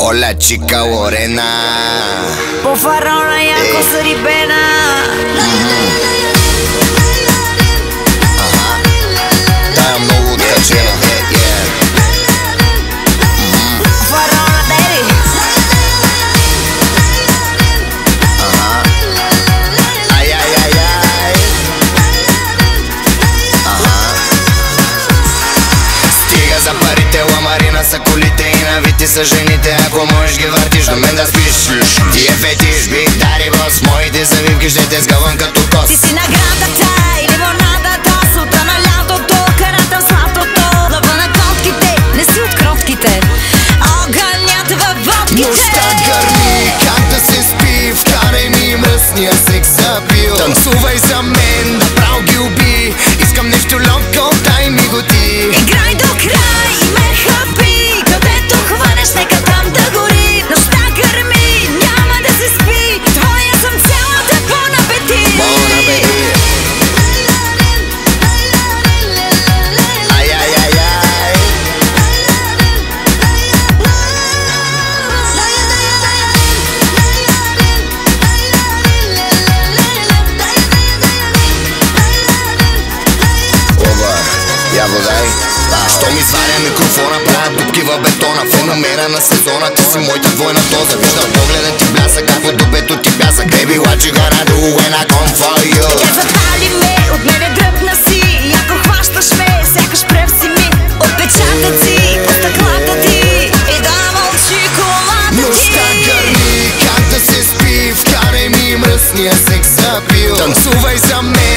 Hola chica morena. Por favor, no hay cosa de pena. За парите, ламарина са колите и навити са жените. Ако можеш ги въртиш до мен да спиш. Ти е фетиш, бих дари с моите завивки Ще те сгъвам като Сваря микрофона, правя дупки в бетона. Феномена на сезона, ти си моята двойна доза. Виждам погледа ти бляса, как в дубето ти бясък Baby, what you gonna do when I come for you? Тя запали ме, от мене дръпна си. Ако хващаш ме, сякаш пръв си ми. Отпечатъци по стъклата ти. И да мълчи колата ти. Нощта гърми, как да се спи. Вкарай ми мръсния секс апил Танцувай за мен,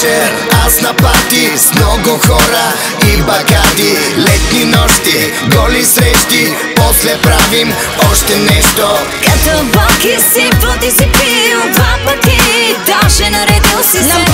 вечер, аз на пати С много хора и бакати Летни нощи, голи срещи После правим още нещо. Като боки си, води си пил два пъти. Даже наредил си се